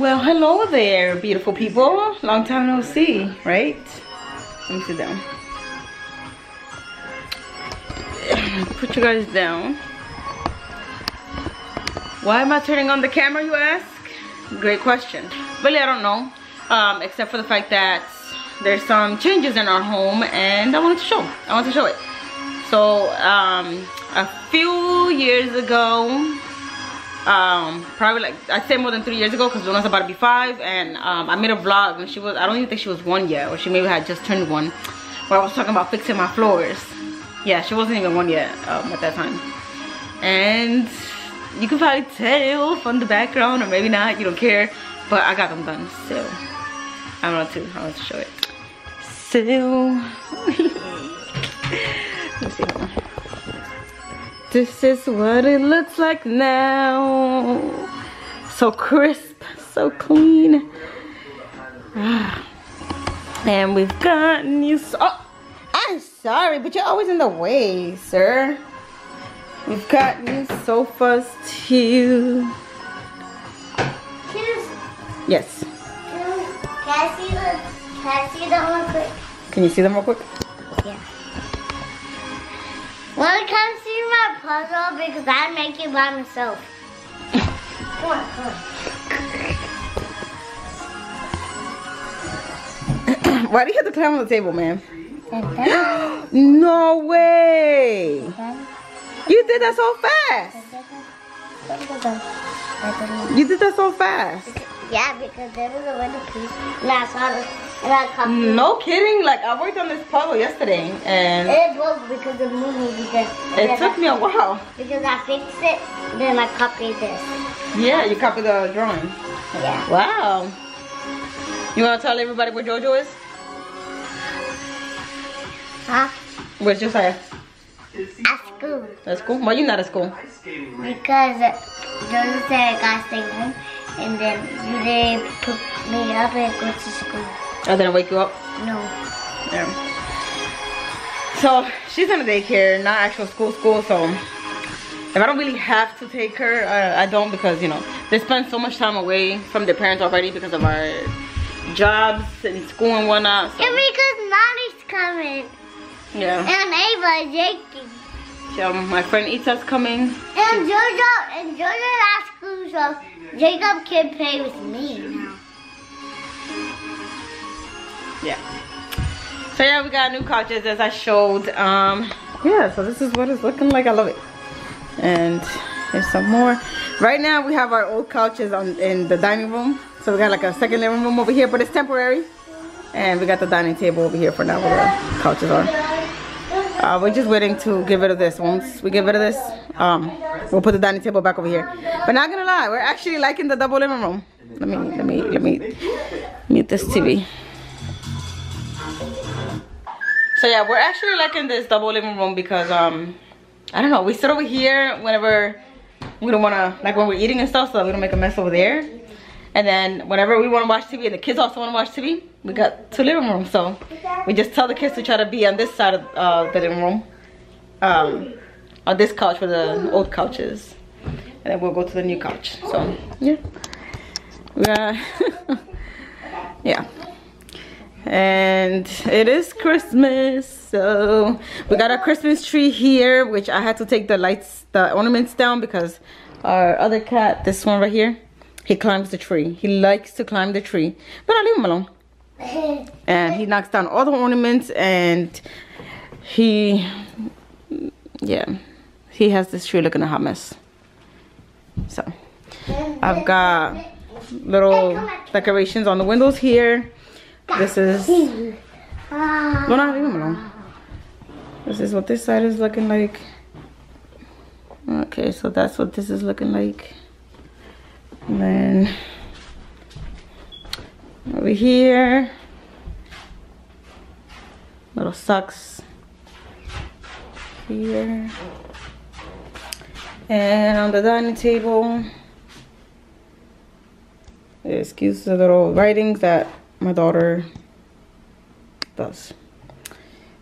Well, hello there, beautiful people. Long time no see, right? Let me sit down. Put you guys down. Why am I turning on the camera, you ask? Great question. Really, I don't know. Um, except for the fact that there's some changes in our home and I wanted to show. I want to show it. So, um, a few years ago, um probably like i'd say more than three years ago because luna's about to be five and um i made a vlog when she was i don't even think she was one yet or she maybe had just turned one where i was talking about fixing my floors. Yeah she wasn't even one yet um, at that time. And you can probably tell from the background or maybe not you don't care but i got them done so i want to i want to show it. So this is what it looks like now. So crisp, so clean. Ah. And we've got new, oh, I'm sorry, but you're always in the way, sir. We've got new sofas too. Yes. Can I see the, can I see them real quick? Can you see them real quick? Yeah. Wanna come see my puzzle because I make it by myself. come on, come on. Why do you have to climb on the table, man? no way! You did that so fast! You did that so fast! Yeah, because there was a little piece and I saw it and I copied. No kidding, like I worked on this puzzle yesterday and It broke because of moving because it took me a while. because I fixed it, then I copied this. Yeah, you copied the drawing. Yeah. Wow. You wanna tell everybody where Jojo is? Huh? Where's Josiah? At school. At school? Why you not at school? Because Joseph said I gotta stay home and then you didn't put me up and go to school. Oh, I didn't wake you up? No. Yeah. So she's in a daycare, not actual school school, so if I don't really have to take her, I, I don't because, you know, they spend so much time away from their parents already because of our jobs and school and whatnot. So, Yeah, because mommy's coming yeah. and Ava Jakey. So my friend Isa's coming. And Jojo and Jojo at school, so Jacob can play with me Yeah. So yeah, we got new couches as I showed. Um, yeah, so this is what it's looking like. I love it. And there's some more. Right now we have our old couches on in the dining room. So we got like a second living room over here, but it's temporary. And we got the dining table over here for now where the couches are. Uh, we're just waiting to get rid of this. Once we get rid of this, um, we'll put the dining table back over here. But not gonna lie, we're actually liking the double living room. Let me, let me, let me mute this TV. So yeah, we're actually liking this double living room because um, I don't know, we sit over here whenever we don't wanna, like when we're eating and stuff so we don't make a mess over there. And then whenever we wanna watch TV and the kids also wanna watch TV, we got two living rooms. So we just tell the kids to try to be on this side of uh, the living room. Um, on this couch where the old couch is. And then we'll go to the new couch. So yeah. We got, yeah and it is christmas so we got our christmas tree here which i had to take the lights the ornaments down because our other cat this one right here he climbs the tree. He likes to climb the tree but i leave him alone. And he knocks down all the ornaments and he yeah he has this tree looking a hot mess. So i've got little decorations on the windows here this is Ah. no, no, leave him alone. This is what this side is looking like. Okay, so that's what this is looking like. And then over here, little socks here. And on the dining table, excuse the little writings that my daughter does.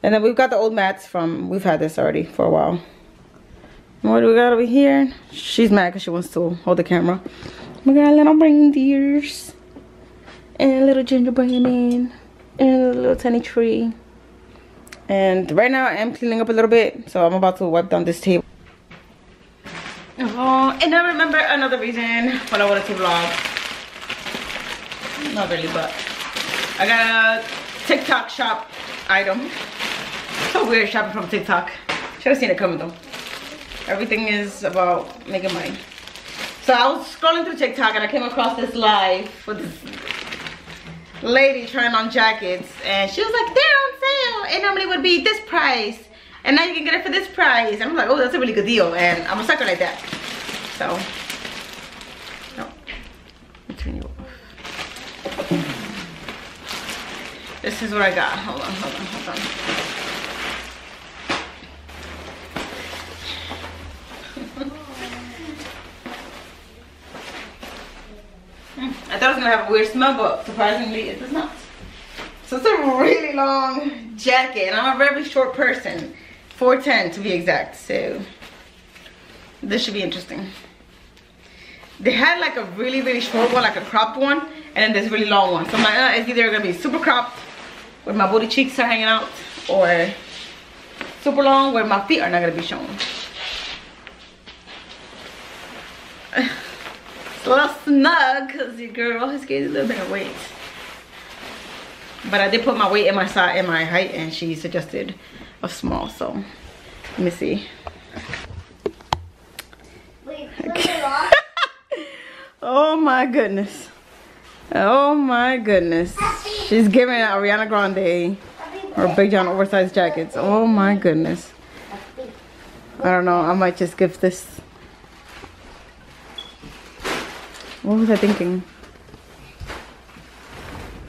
And then we've got the old mats from, we've had this already for a while. And what do we got over here? She's mad because she wants to hold the camera. We got little reindeers and a little gingerbread man and a little tiny tree. And right now I'm cleaning up a little bit, so I'm about to wipe down this table. Oh, and I remember another reason when I wanted to vlog. Not really, but I got a TikTok shop item. So weird shopping from TikTok. Should have seen it coming though. Everything is about making money. So I was scrolling through TikTok and I came across this live with this lady trying on jackets and she was like, they're on sale. It normally would be this price. And now you can get it for this price. And I'm like, oh, that's a really good deal. And I'm a sucker like that. So, no. turn you off. This is what I got. Hold on, hold on, hold on. I thought it was gonna have a weird smell, but surprisingly it does not. So it's a really long jacket, and I'm a very short person. 4'10 to be exact, so this should be interesting. They had like a really, really short one, like a cropped one, and then this really long one. So my uh, it's either gonna be super cropped, where my booty cheeks are hanging out, or super long, where my feet are not gonna be shown. It's a little snug because your girl has gained a little bit of weight. But I did put my weight in my size in my height and she suggested a small, so let me see. oh my goodness. Oh my goodness. She's giving Ariana Grande her Big John oversized jackets. Oh my goodness. I don't know. I might just give this What was I thinking?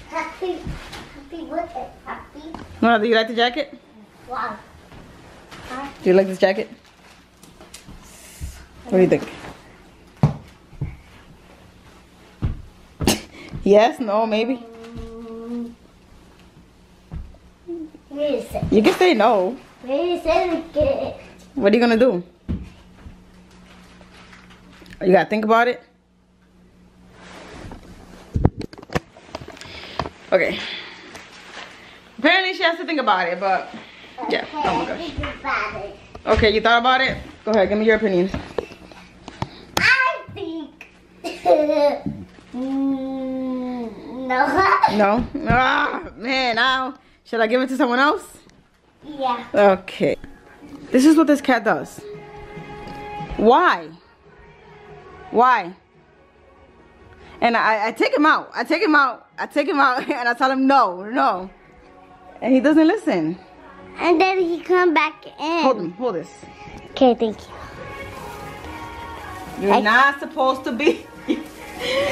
Happy, happy eh, happy. No, do you like the jacket? Wow. Do you like this jacket? What do you think? yes, no, maybe? Second. You can say no. Wait a second. What are you gonna do? You gotta think about it? Okay. Apparently she has to think about it, but yeah. Oh my gosh. Okay, you thought about it? Go ahead, give me your opinion. I think. mm, no. No? Ah, man, now. Should I give it to someone else? Yeah. Okay. This is what this cat does. Why? Why? And I, I take him out. I take him out. I take him out and I tell him no, no. And he doesn't listen. And then he come back in. Hold him, hold this. Okay, thank you. You're I- not supposed to be. Yo,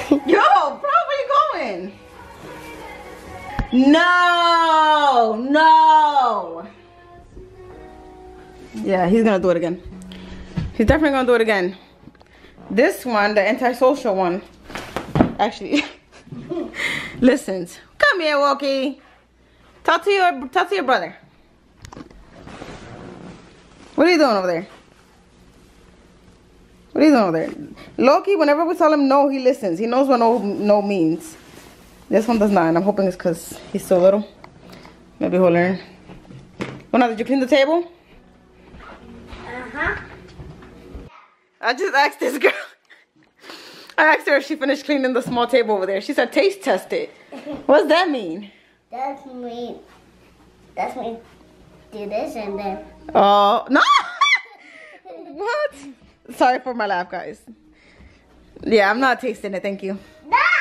bro, where you going? No, no. Yeah, he's gonna do it again. He's definitely gonna do it again. This one, the antisocial one, actually listens. Come here, Wookie. Talk to your talk to your brother. What are you doing over there? What are you doing over there? Loki, whenever we tell him no, he listens. He knows what no no means. This one does not, and I'm hoping it's because he's so little. Maybe he'll learn. Well, now, did you clean the table? Uh-huh. I just asked this girl. I asked her if she finished cleaning the small table over there. She said taste test it. What does that mean? That's me. That's me. Do this and then. Oh, no! what? Sorry for my laugh, guys. Yeah, I'm not tasting it, thank you.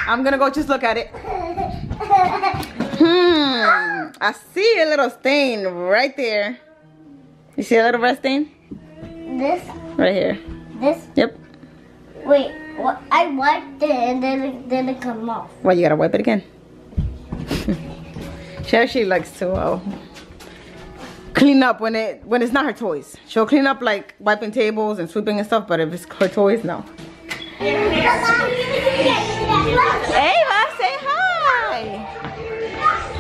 I'm gonna go just look at it. Hmm, I see a little stain right there. You see a little red stain? this. Right here. This. Yep. Wait. What? I wiped it and then it, then it come off. Well, you gotta wipe it again. she actually likes to uh, clean up when it when it's not her toys. She'll clean up like wiping tables and sweeping and stuff, but if it's her toys, no. Ava, say hi.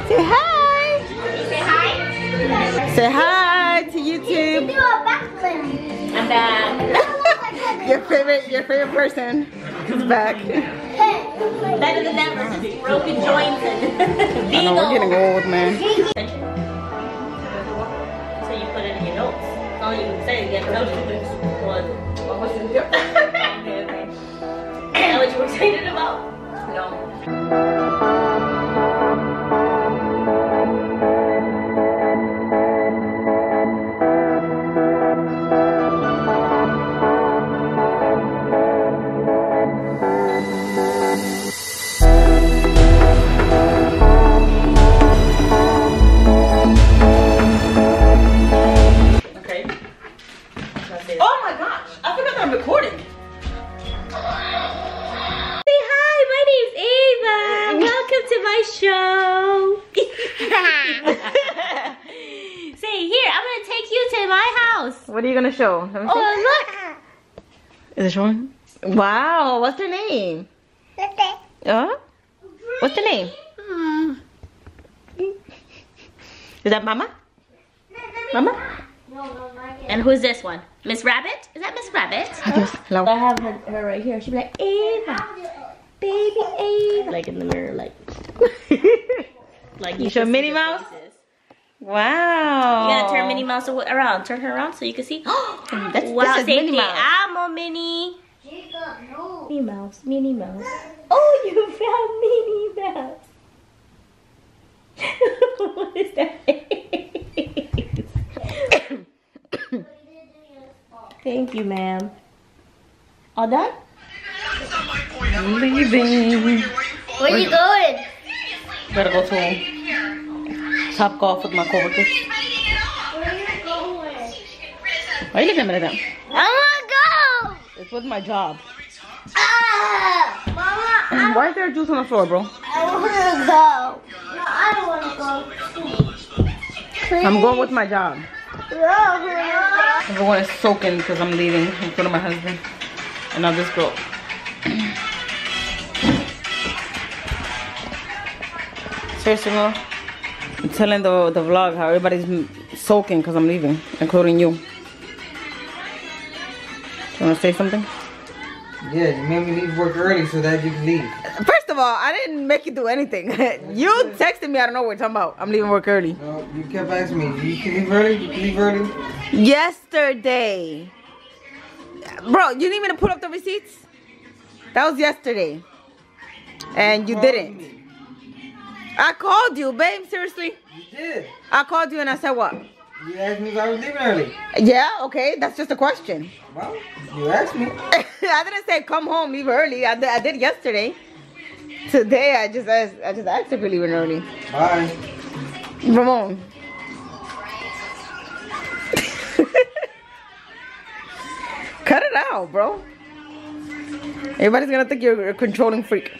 Say hi. Say hi. Say hi to YouTube. Do a backflip. I'm back. your favorite, your favorite person. It's back. Better than never. Broken joints and I know we're getting old, man. So you put it in your notes. Oh, you say you get notes. What? What was it? Excited about? No. Say, here, I'm gonna take you to my house. What are you gonna show? Let me see. Oh, look. Is it showing? Wow, what's her name? Uh? What's the name? Is that Mama? Mama? And who's this one? Miss Rabbit? Is that Miss Rabbit? Yes. Hello. I have her, her right here. She'd be like, Ava, baby Ava. Like in the mirror, like. like You can show see Minnie Mouse? faces. Wow. You gotta turn Minnie Mouse around. Turn her around so you can see. That's- wow, this is say Minnie te Mouse. amo, Minnie. Minnie Mouse, Minnie Mouse. Oh, you found Minnie Mouse. what is that? Thank you, ma'am. All done? Leaving. Where you going? Better go to Top Golf with my coworkers. Going? Why are you looking at that? I wanna go. It's with my job. Ah, Mama, Why is there juice on the floor, bro? I wanna go. No, I don't wanna go. I'm going with my job. Everyone is soaking because I'm leaving in front of my husband. And now this girl. Seriously, girl. I'm telling the, the vlog how everybody's m- soaking because I'm leaving, including you. You want to say something? Yeah, you made me leave work early so that you can leave. First of all, I didn't make you do anything. you texted me, I don't know what you're talking about. I'm leaving work early. No, you kept asking me, you can leave early? You can leave early? Yesterday. Bro, you need me to put up the receipts? That was yesterday. And you called didn't. I called you, babe. Seriously. You did. I called you and I said what? You asked me if I was leaving early. Yeah, okay. That's just a question. Well, you asked me. I didn't say come home, leave early. I did, I did yesterday. Today, I just asked, I just asked if you're leaving early. Bye. Ramon. Cut it out, bro. Everybody's gonna think you're a controlling freak.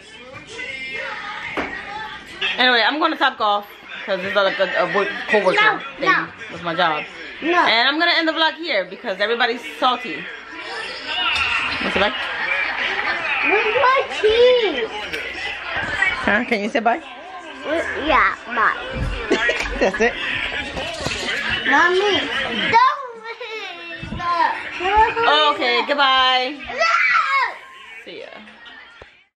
Anyway, I'm going to Top Golf because it's like a, a work, co-worker No, thing no. with my job. No. And I'm gonna end the vlog here because everybody's salty. What's it like? Where's my cheese? Huh? Can you say bye? Yeah, bye. That's it. Not me. Don't. Okay, goodbye. No.